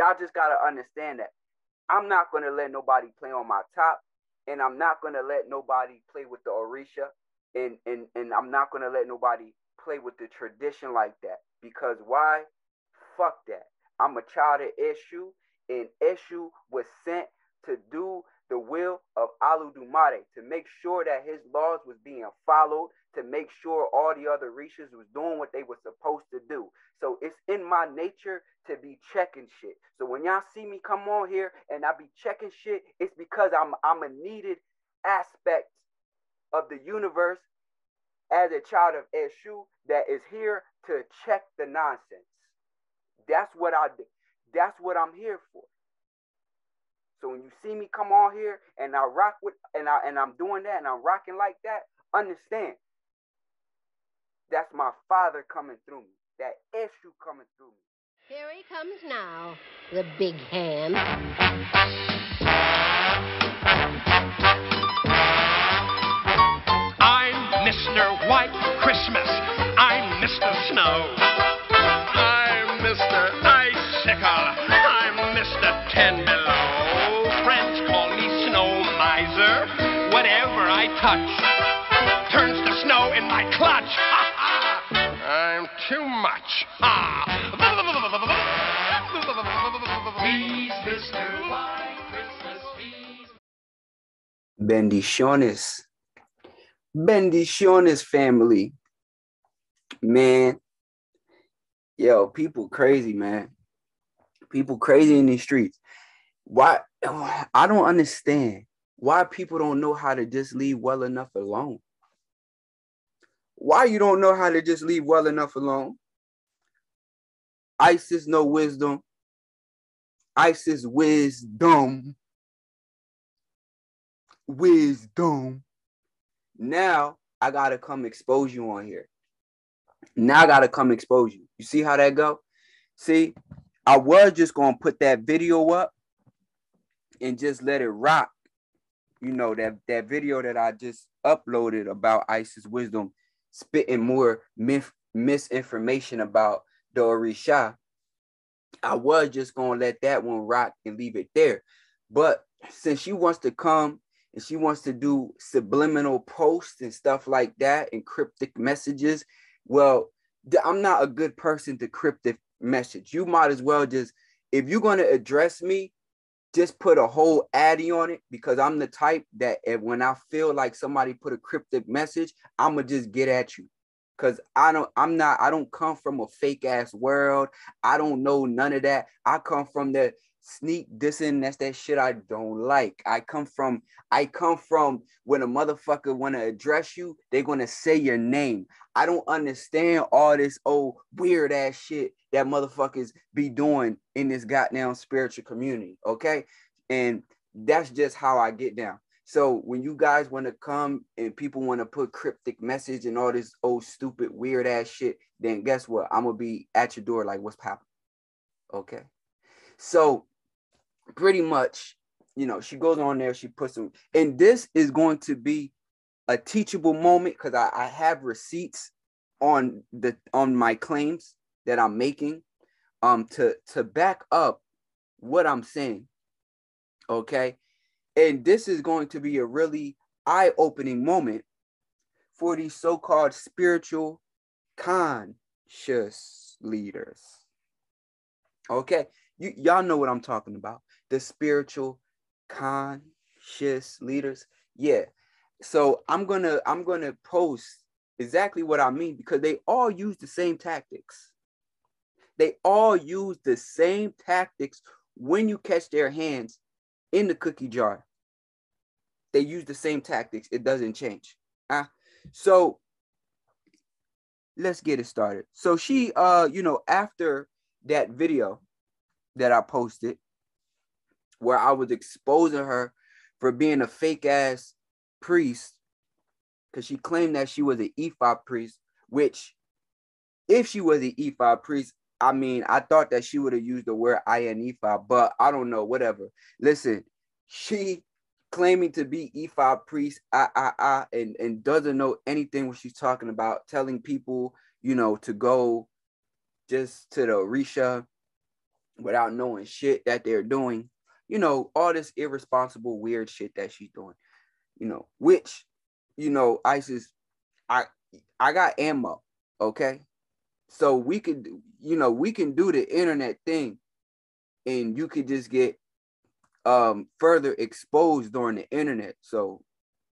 y'all just gotta understand that I'm not gonna let nobody play on my top, and I'm not gonna let nobody play with the Orisha, and and and I'm not gonna let nobody play with the tradition like that. Because why? Fuck that. I'm a child of Eshu, and Eshu was sent to do the will of Olodumare, to make sure that his laws was being followed, to make sure all the other Rishas was doing what they were supposed to do. So it's in my nature to be checking shit. So when y'all see me come on here and I be checking shit, it's because I'm I'm a needed aspect of the universe as a child of Eshu that is here to check the nonsense. That's what I do. That's what I'm here for. So when you see me come on here and I rock with and I and I'm doing that and I'm rocking like that, understand that's my father coming through me. That Eshu coming through me. Here he comes now, the big hand. I'm Mr. White Christmas. I'm Mr. Snow. I'm Mr. Icicle. I'm Mr. Ten Below. Friends call me Snow Miser. Whatever I touch Bendiciones. Bendiciones family. Man. Yo, people crazy, man. People crazy in these streets. Why I don't understand why people don't know how to just leave well enough alone. Why you don't know how to just leave well enough alone? ISIS no wisdom. ISIS wisdom. Wisdom. Now I gotta come expose you on here. Now I gotta come expose you. You see how that go? See, I was just gonna put that video up and just let it rock. You know that that video that I just uploaded about ISIS wisdom, spitting more myth misinformation about the Orisha. I was just gonna let that one rock and leave it there, but since she wants to come and she wants to do subliminal posts and stuff like that and cryptic messages, well, I'm not a good person to cryptic message. You might as well just, if you're gonna address me, just put a whole addy on it because I'm the type that when I feel like somebody put a cryptic message, I'm gonna just get at you. Cause I don't, I'm not, I don't come from a fake ass world. I don't know none of that. I come from the sneak dissing. That's that shit I don't like. I come from, I come from when a motherfucker wanna address you, they're gonna say your name. I don't understand all this old weird ass shit that motherfuckers be doing in this goddamn spiritual community. Okay. And that's just how I get down. So when you guys want to come and people want to put cryptic message and all this old stupid weird ass shit, then guess what? I'm gonna be at your door like what's popping. Okay. So pretty much, you know, she goes on there, she puts them, and this is going to be a teachable moment because I, I have receipts on the on my claims that I'm making um to to back up what I'm saying. Okay. And this is going to be a really eye-opening moment for these so-called spiritual conscious leaders. Okay. You y'all know what I'm talking about. The spiritual conscious leaders. Yeah. So I'm gonna I'm gonna post exactly what I mean because they all use the same tactics. They all use the same tactics when you catch their hands in the cookie jar. They use the same tactics. It doesn't change. Uh, so let's get it started. So she uh, you know, after that video that I posted where I was exposing her for being a fake ass priest because she claimed that she was an Ifa priest, which if she was an Ifa priest, I mean, I thought that she would have used the word Ifa, but I don't know, whatever. Listen, she claiming to be Ifa priest, ah, ah, ah, and, and doesn't know anything what she's talking about, telling people, you know, to go just to the Orisha without knowing shit that they're doing. You know, all this irresponsible, weird shit that she's doing. You know, which, you know, ISIS, I I got ammo, okay? So we could, you know, we can do the internet thing and you could just get um further exposed during the internet. So,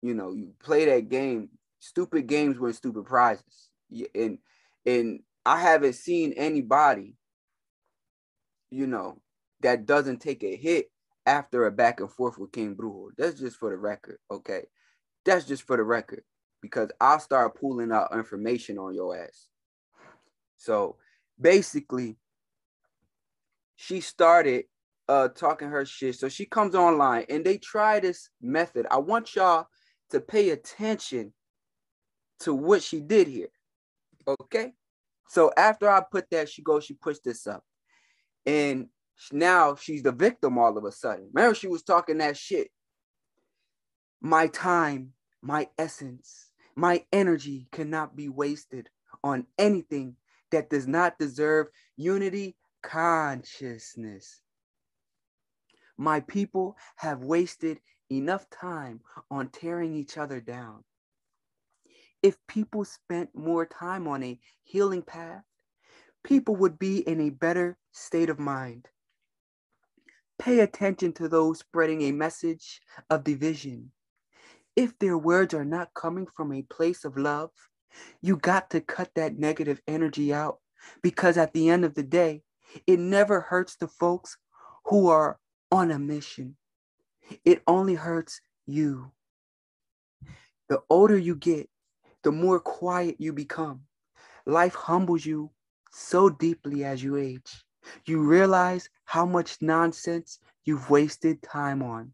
you know, you play that game, stupid games win stupid prizes. And and I haven't seen anybody, you know, that doesn't take a hit after a back and forth with King Brujo. That's just for the record, okay? That's just for the record because I'll start pulling out information on your ass. So basically, she started uh talking her shit. So she comes online and they try this method. I want y'all to pay attention to what she did here. Okay. So after I put that, she goes, she pushed this up. And now she's the victim all of a sudden. Remember, she was talking that shit. My time, my essence, my energy cannot be wasted on anything that does not deserve unity consciousness. My people have wasted enough time on tearing each other down. If people spent more time on a healing path, people would be in a better state of mind. Pay attention to those spreading a message of division. If their words are not coming from a place of love, you got to cut that negative energy out because at the end of the day, it never hurts the folks who are on a mission. It only hurts you. The older you get, the more quiet you become. Life humbles you so deeply as you age. You realize how much nonsense you've wasted time on.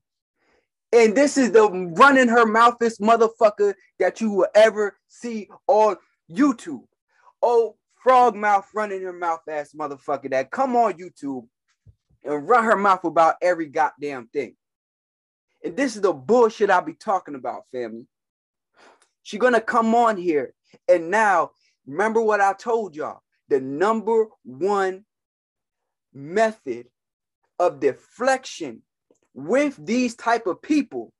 And this is the running her mouthest motherfucker that you will ever see on YouTube. Oh, frog mouth running her mouth ass motherfucker that come on YouTube and run her mouth about every goddamn thing. And this is the bullshit I'll be talking about, family. She gonna come on here and now remember what I told y'all. The number one method of deflection with these type of people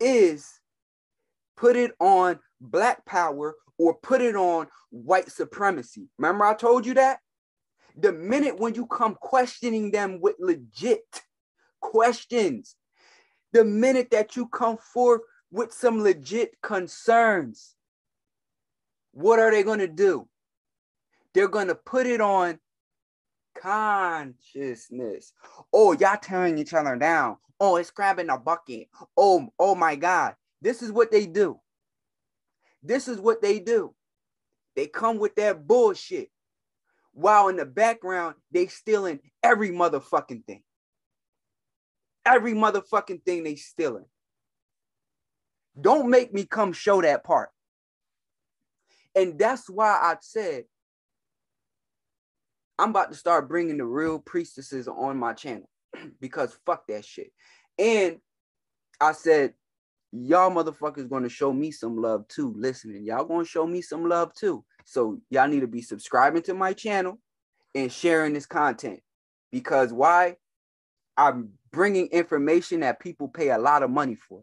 is put it on black power or put it on white supremacy. Remember I told you that? The minute when you come questioning them with legit questions, the minute that you come forth with some legit concerns, what are they going to do? They're going to put it on consciousness. Oh, y'all tearing each other down. Oh, it's grabbing a bucket. Oh, oh my God. This is what they do. This is what they do. They come with that bullshit. While in the background, they stealing every motherfucking thing. Every motherfucking thing they stealing. Don't make me come show that part. And that's why I said I'm about to start bringing the real priestesses on my channel because fuck that shit. And I said, y'all motherfuckers gonna show me some love too. Listening, y'all gonna show me some love too. So y'all need to be subscribing to my channel and sharing this content because why? I'm bringing information that people pay a lot of money for.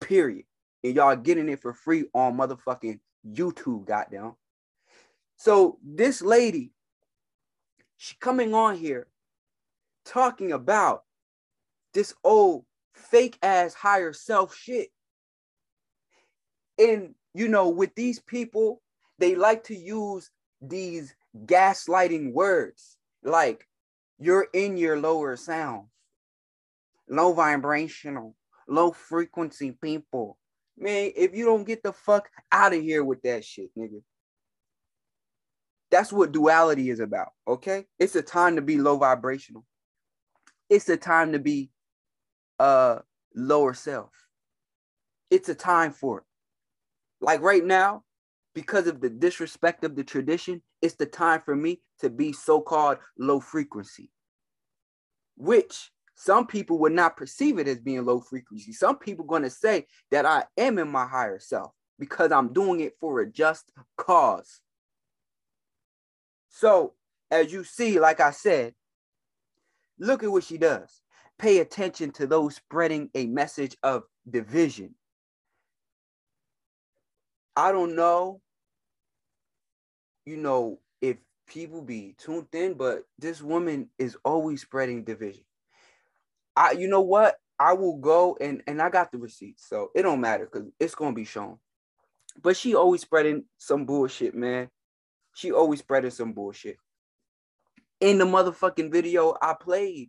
Period. And y'all getting it for free on motherfucking YouTube, goddamn. So this lady she coming on here talking about this old fake ass higher self shit. And you know, with these people, they like to use these gaslighting words like you're in your lower sound, low vibrational, low frequency people. Man, if you don't get the fuck out of here with that shit, nigga. That's what duality is about. Okay. It's a time to be low vibrational. It's a time to be uh lower self. It's a time for it. Like right now, because of the disrespect of the tradition, it's the time for me to be so-called low frequency, which some people would not perceive it as being low frequency. Some people going to say that I am in my higher self because I'm doing it for a just cause. So, as you see, like I said, look at what she does. Pay attention to those spreading a message of division. I don't know, you know, if people be tuned in, but this woman is always spreading division. I, you know what? I will go and and I got the receipts, so it don't matter because it's gonna be shown. But she always spreading some bullshit, man. She always spreading some bullshit. In the motherfucking video I played,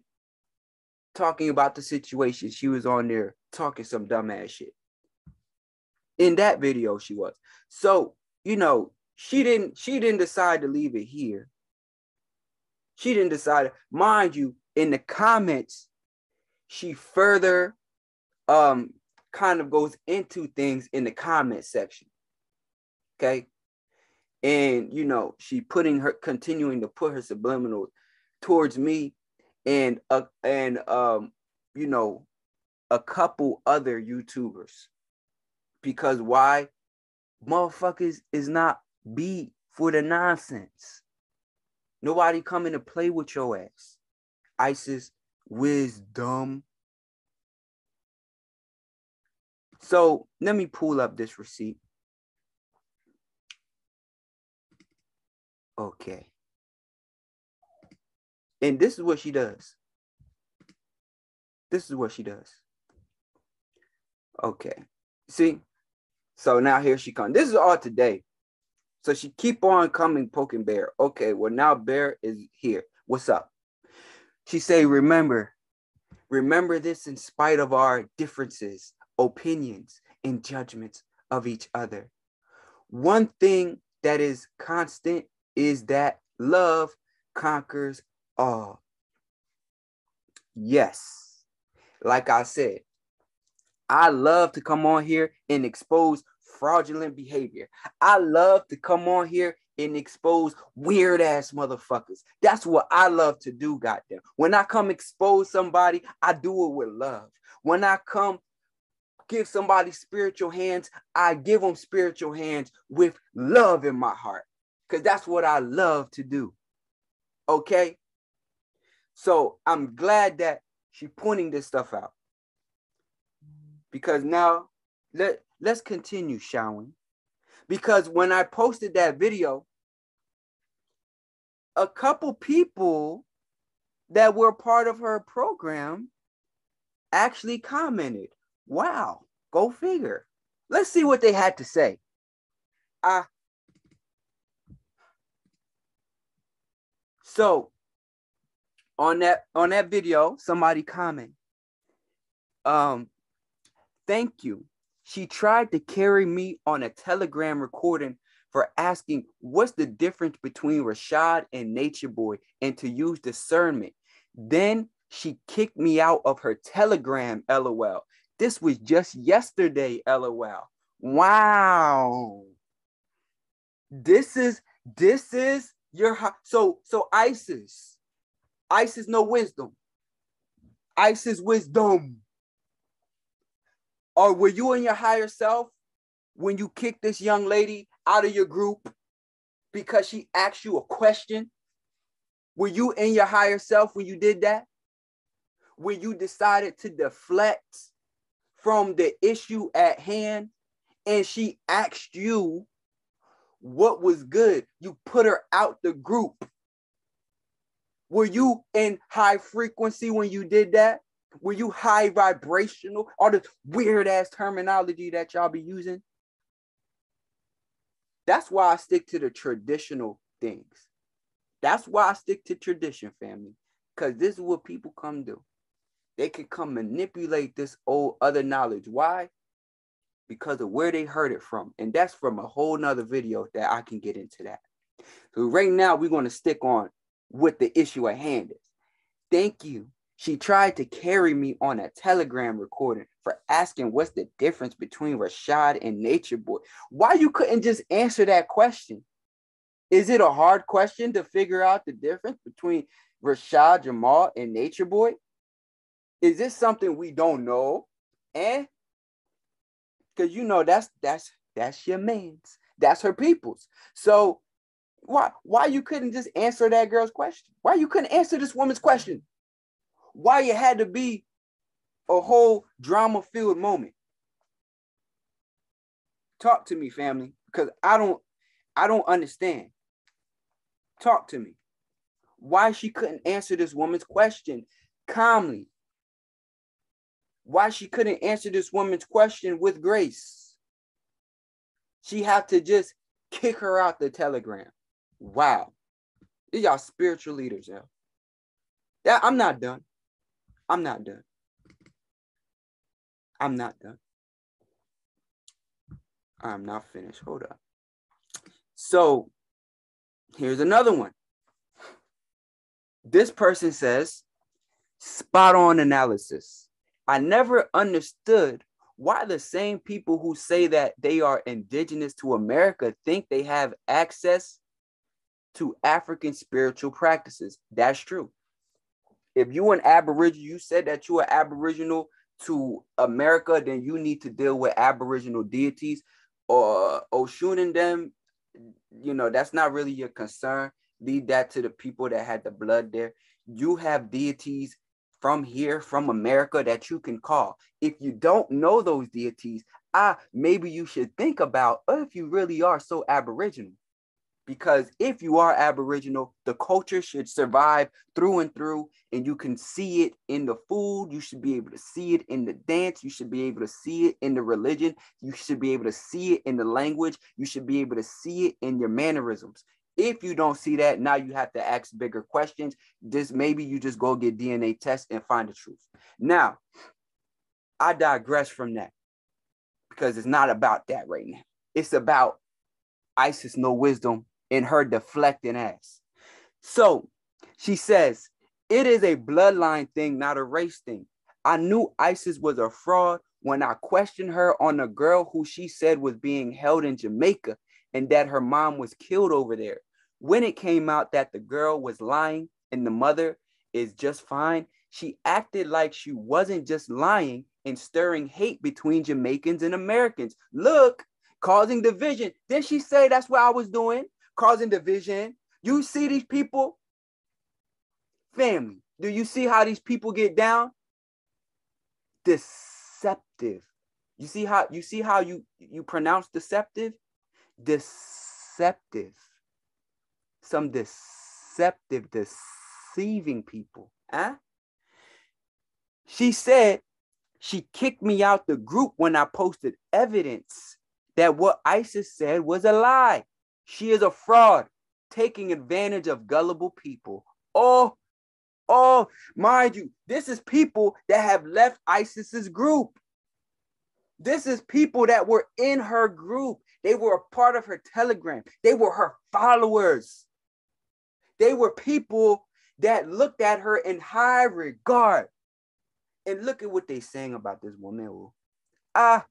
talking about the situation, she was on there talking some dumbass shit. In that video, she was. So, you know, she didn't she didn't decide to leave it here. She didn't decide, mind you, in the comments, she further um kind of goes into things in the comment section. Okay. And you know, she putting her continuing to put her subliminal towards me and uh and um you know a couple other YouTubers. Because why? Motherfuckers is not beat for the nonsense. Nobody coming to play with your ass. ISIS wisdom. So let me pull up this receipt. Okay. And this is what she does. This is what she does. Okay. See? So now here she comes. This is all today. So she keep on coming poking Bear. Okay, well now Bear is here. What's up? She say, remember, remember this in spite of our differences, opinions, and judgments of each other. One thing that is constant is that love conquers all. Yes, like I said, I love to come on here and expose fraudulent behavior. I love to come on here and expose weird ass motherfuckers. That's what I love to do, goddamn. When I come expose somebody, I do it with love. When I come give somebody spiritual hands, I give them spiritual hands with love in my heart because that's what I love to do. Okay? So I'm glad that she's pointing this stuff out. Because now let let's continue, we? Because when I posted that video, a couple people that were part of her program actually commented, wow, go figure. Let's see what they had to say. Uh, so on that on that video, somebody comment. Um, thank you. She tried to carry me on a telegram recording for asking what's the difference between Rashad and Nature Boy and to use discernment. Then she kicked me out of her telegram, lol. This was just yesterday, lol. Wow. This is this is your so so ISIS. ISIS no wisdom. ISIS wisdom. Or were you in your higher self when you kicked this young lady out of your group because she asked you a question? Were you in your higher self when you did that? When you decided to deflect from the issue at hand and she asked you what was good? You put her out the group. Were you in high frequency when you did that? Were you high vibrational? All this weird ass terminology that y'all be using? That's why I stick to the traditional things. That's why I stick to tradition, family. Because this is what people come do. They can come manipulate this old other knowledge. Why? Because of where they heard it from. And that's from a whole nother video that I can get into that. So right now, we're going to stick on what the issue at hand is. Thank you she tried to carry me on a telegram recording for asking what's the difference between Rashad and Nature Boy. Why you couldn't just answer that question? Is it a hard question to figure out the difference between Rashad Jamal and Nature Boy? Is this something we don't know? Eh? Because you know that's that's that's your man's. That's her people's. So why why you couldn't just answer that girl's question? Why you couldn't answer this woman's question? Why it had to be a whole drama filled moment? Talk to me, family, because I don't I don't understand. Talk to me. Why she couldn't answer this woman's question calmly? Why she couldn't answer this woman's question with grace? She had to just kick her out the telegram. Wow. These y'all spiritual leaders, yeah. That I'm not done. I'm not done. I'm not done. I'm not finished. Hold up. So here's another one. This person says, spot on analysis. I never understood why the same people who say that they are indigenous to America think they have access to African spiritual practices. That's true. If you an Aboriginal, you said that you are Aboriginal to America, then you need to deal with Aboriginal deities or Oshun them. You know, that's not really your concern. Leave that to the people that had the blood there. You have deities from here, from America, that you can call. If you don't know those deities, ah, maybe you should think about if you really are so Aboriginal because if you are aboriginal the culture should survive through and through and you can see it in the food. You should be able to see it in the dance. You should be able to see it in the religion. You should be able to see it in the language. You should be able to see it in your mannerisms. If you don't see that now you have to ask bigger questions. This maybe you just go get dna tests and find the truth. Now i digress from that because it's not about that right now. It's about isis no wisdom in her deflecting ass. So she says, it is a bloodline thing, not a race thing. I knew Isis was a fraud when I questioned her on a girl who she said was being held in Jamaica and that her mom was killed over there. When it came out that the girl was lying and the mother is just fine, she acted like she wasn't just lying and stirring hate between Jamaicans and Americans. Look, causing division. Did she say that's what I was doing? Causing division. You see these people, family. Do you see how these people get down? Deceptive. You see how you see how you you pronounce deceptive? Deceptive. Some deceptive, deceiving people. Huh? She said she kicked me out the group when I posted evidence that what Isis said was a lie. She is a fraud, taking advantage of gullible people. Oh, oh, mind you, this is people that have left ISIS's group. This is people that were in her group. They were a part of her telegram. They were her followers. They were people that looked at her in high regard. And look at what they're saying about this woman. Ah,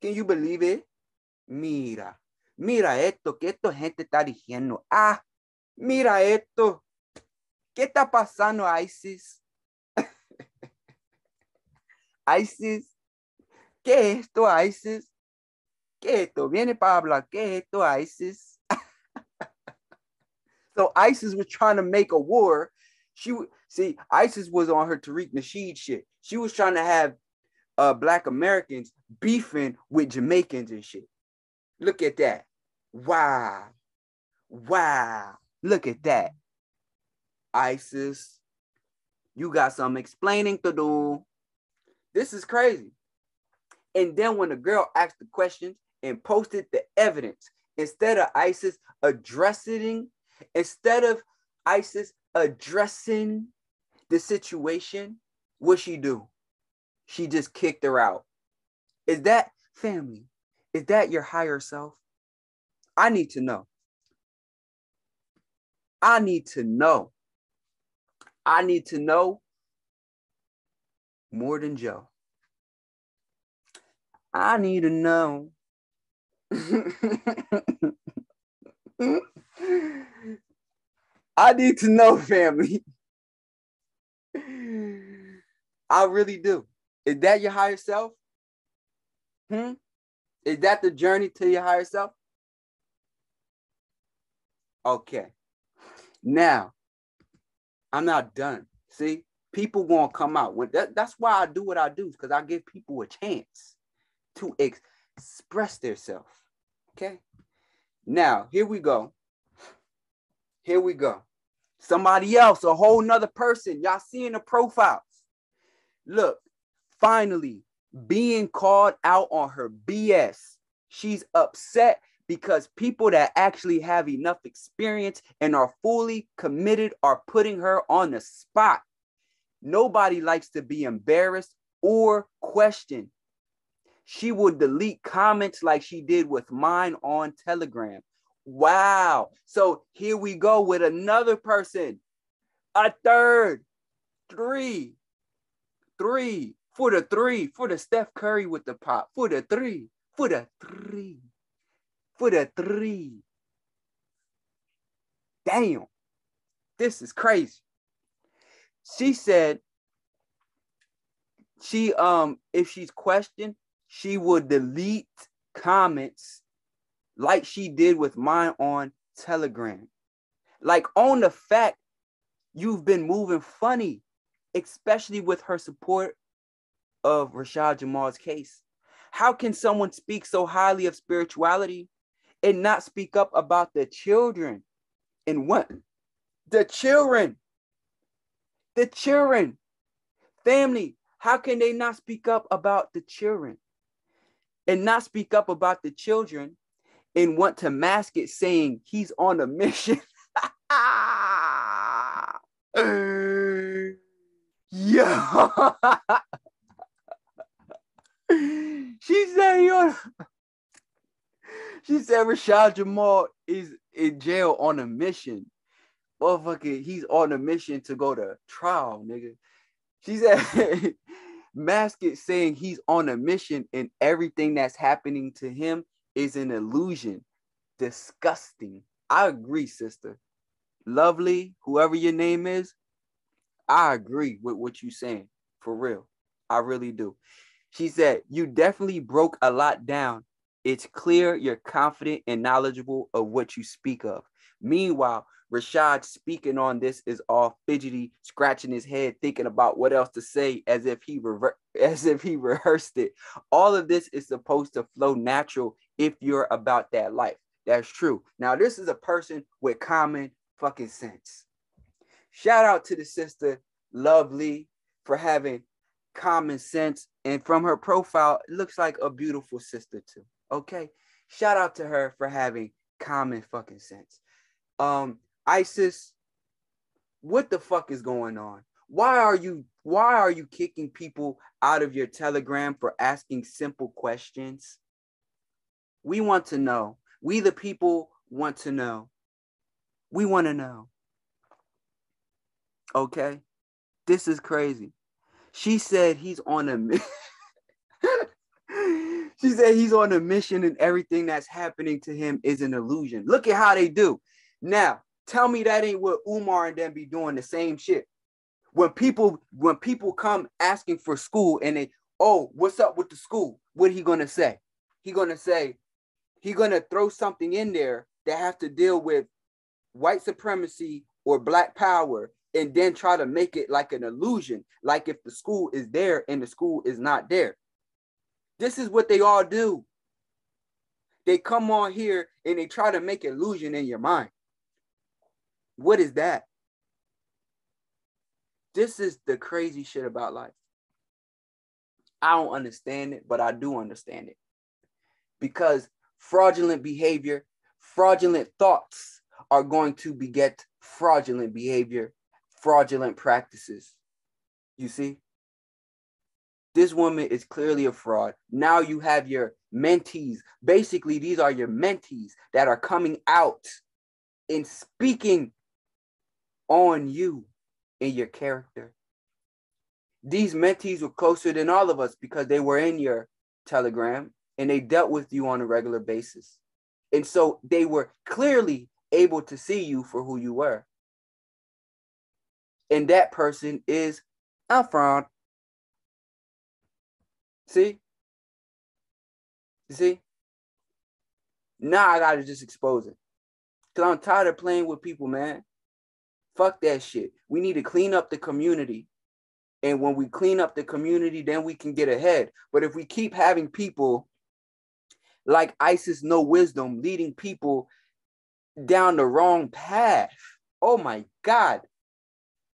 can you believe it? Mira, mira esto, que esta gente está diciendo, ah, mira esto, ¿qué está pasando, ISIS? ISIS, ¿qué es esto, ISIS? ¿Qué es esto? Viene para hablar, ¿qué es esto, ISIS? so ISIS was trying to make a war. She see, ISIS was on her Tariq Nasheed shit. She was trying to have uh, black Americans beefing with Jamaicans and shit. Look at that. Wow. Wow. Look at that. ISIS, you got some explaining to do. This is crazy. And then when the girl asked the questions and posted the evidence, instead of ISIS addressing, instead of ISIS addressing the situation, what she do? She just kicked her out. Is that family? Is that your higher self? I need to know. I need to know. I need to know more than Joe. I need to know. I need to know, family. I really do. Is that your higher self? Hmm? Is that the journey to your higher self? Okay. Now, I'm not done. See, People gonna come out. When that, that's why I do what I do, because I give people a chance to ex- express themselves. Okay. Now here we go. Here we go. Somebody else, a whole nother person. Y'all seeing the profiles. Look, finally being called out on her BS. She's upset because people that actually have enough experience and are fully committed are putting her on the spot. Nobody likes to be embarrassed or questioned. She will delete comments like she did with mine on Telegram. Wow. So here we go with another person, a third, three, three, for the three, for the Steph Curry with the pop, for the three, for the three, for the three. Damn, this is crazy. She said she um if she's questioned, she would delete comments like she did with mine on Telegram. Like on the fact you've been moving funny, especially with her support of Rashad Jamal's case. How can someone speak so highly of spirituality and not speak up about the children? And what? The children. The children. Family. How can they not speak up about the children? And not speak up about the children and want to mask it saying he's on a mission. yeah. she said you're she said Rashad Jamal is in jail on a mission. Motherfucker, he's on a mission to go to trial, nigga. She said mask it saying he's on a mission and everything that's happening to him is an illusion. Disgusting. I agree, sister. Lovely, whoever your name is, I agree with what you're saying. For real. I really do. She said, You definitely broke a lot down. It's clear you're confident and knowledgeable of what you speak of. Meanwhile, Rashad speaking on this is all fidgety, scratching his head, thinking about what else to say as if he rever- as if he rehearsed it. All of this is supposed to flow natural if you're about that life. That's true. Now, this is a person with common fucking sense. Shout out to the sister, Lovely, for having common sense. And from her profile, it looks like a beautiful sister, too. Okay. Shout out to her for having common fucking sense. Um, ISIS, what the fuck is going on? Why are you why are you kicking people out of your telegram for asking simple questions? We want to know. We the people want to know. We want to know. Okay? This is crazy. She said he's on a. she said he's on a mission and everything that's happening to him is an illusion. Look at how they do. Now, tell me that ain't what Umar and them be doing the same shit. When people when people come asking for school and they, oh, what's up with the school? What he gonna say? He gonna say, he gonna throw something in there that have to deal with white supremacy or black power and then try to make it like an illusion, like if the school is there and the school is not there. This is what they all do. They come on here and they try to make illusion in your mind. What is that? This is the crazy shit about life. I don't understand it, but I do understand it. Because fraudulent behavior, fraudulent thoughts are going to beget fraudulent behavior, fraudulent practices. You see? This woman is clearly a fraud. Now you have your mentees. Basically, these are your mentees that are coming out and speaking on you and your character. These mentees were closer than all of us because they were in your telegram and they dealt with you on a regular basis. And so they were clearly able to see you for who you were. And that person is a fraud. See? You see? Now I gotta just expose it. Cause I'm tired of playing with people, man. Fuck that shit. We need to clean up the community And when we clean up the community, then we can get ahead. But if we keep having people like Isis No Wisdom leading people down the wrong path, oh my God.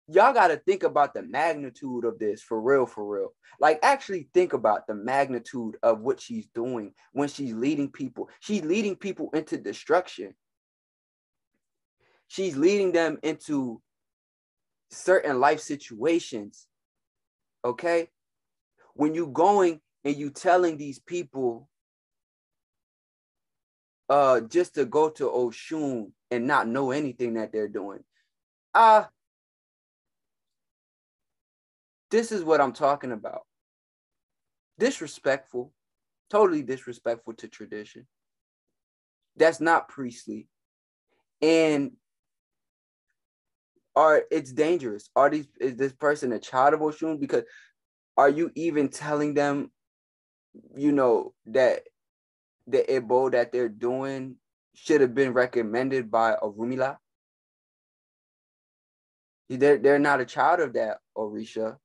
Y'all got to think about the magnitude of this for real, for real. Like, actually think about the magnitude of what she's doing when she's leading people. She's leading people into destruction. She's leading them into certain life situations. Okay. When you going and you telling these people uh just to go to Oshun and not know anything that they're doing. Uh this is what I'm talking about. Disrespectful, totally disrespectful to tradition. That's not priestly. And are it's dangerous. Are these is this person a child of Oshun? Because are you even telling them, you know, that the Ebo that they're doing should have been recommended by Orunmila? They're, they're not a child of that Orisha.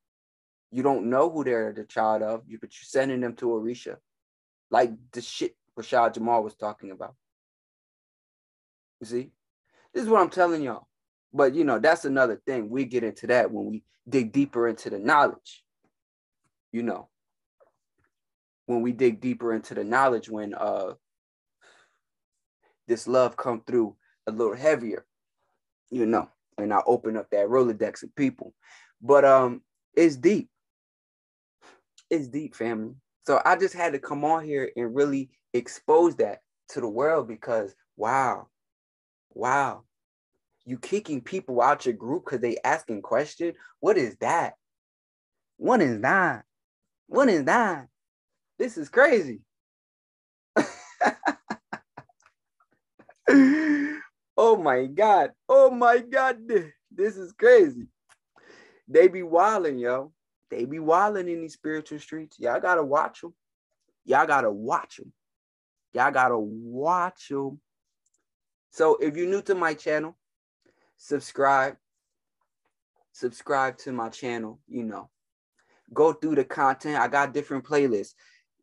You don't know who they're the child of, but you're sending them to Orisha. Like the shit Rashad Jamal was talking about. You see? This is what I'm telling y'all. But you know, that's another thing. We get into that when we dig deeper into the knowledge. You know, when we dig deeper into the knowledge, when uh this love come through a little heavier, you know, and I open up that Rolodex of people. But um, it's deep. It's deep, family. So I just had to come on here and really expose that to the world because wow, wow, you kicking people out your group because they asking question. What is that? What is that? What is that? This is crazy. oh my God. Oh my God. This is crazy. They be wilding, yo. They be wilding in these spiritual streets. Y'all gotta watch them. Y'all gotta watch them. Y'all gotta watch them. So if you're new to my channel, subscribe. Subscribe to my channel, you know. Go through the content. I got different playlists,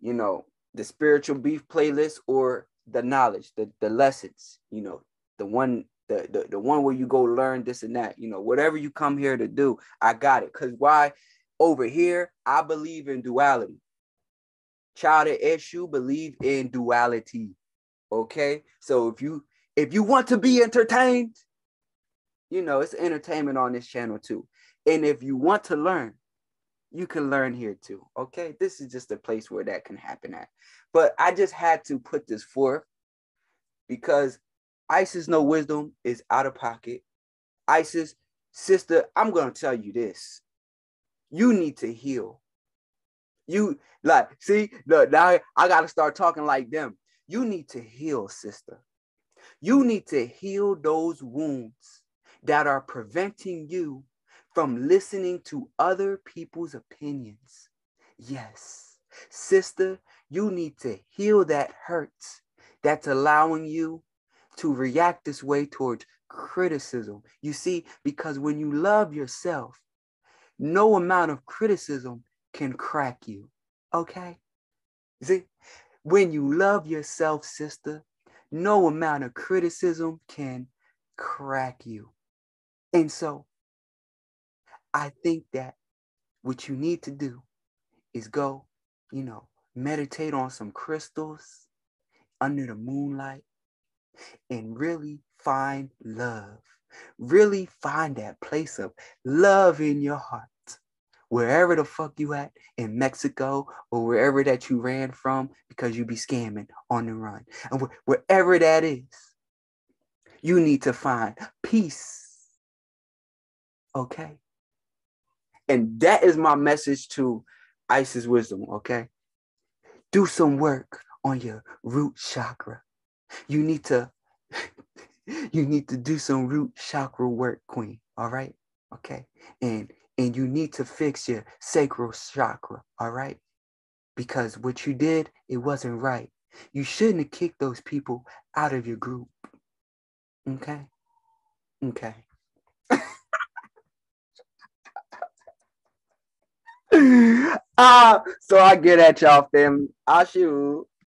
you know, the spiritual beef playlist or the knowledge, the, the lessons, you know, the one the, the the one where you go learn this and that, you know, whatever you come here to do, I got it. Cause why over here, I believe in duality. Child of Eshu believe in duality. Okay. So if you if you want to be entertained, you know, it's entertainment on this channel too. And if you want to learn, you can learn here too. Okay. This is just a place where that can happen at. But I just had to put this forth because Isis No Wisdom is out of pocket. Isis, sister, I'm to tell you this. You need to heal. You like, see, now I got to start talking like them. You need to heal, sister. You need to heal those wounds that are preventing you from listening to other people's opinions. Yes, sister, you need to heal that hurt that's allowing you to react this way towards criticism. You see, because when you love yourself, no amount of criticism can crack you. Okay? See, when you love yourself, sister, no amount of criticism can crack you. And so I think that what you need to do is go, you know, meditate on some crystals under the moonlight and really find love. Really find that place of love in your heart. Wherever the fuck you at in Mexico or wherever that you ran from because you be scamming on the run. And wh- wherever that is, you need to find peace. Okay? And that is my message to Isis Wisdom, okay? Do some work on your root chakra. You need to you need to do some root chakra work, queen, all right? Okay? And and you need to fix your sacral chakra, all right? Because what you did, it wasn't right. You shouldn't have kicked those people out of your group. Okay? Okay. Ah, so I get at y'all, family. I shoot.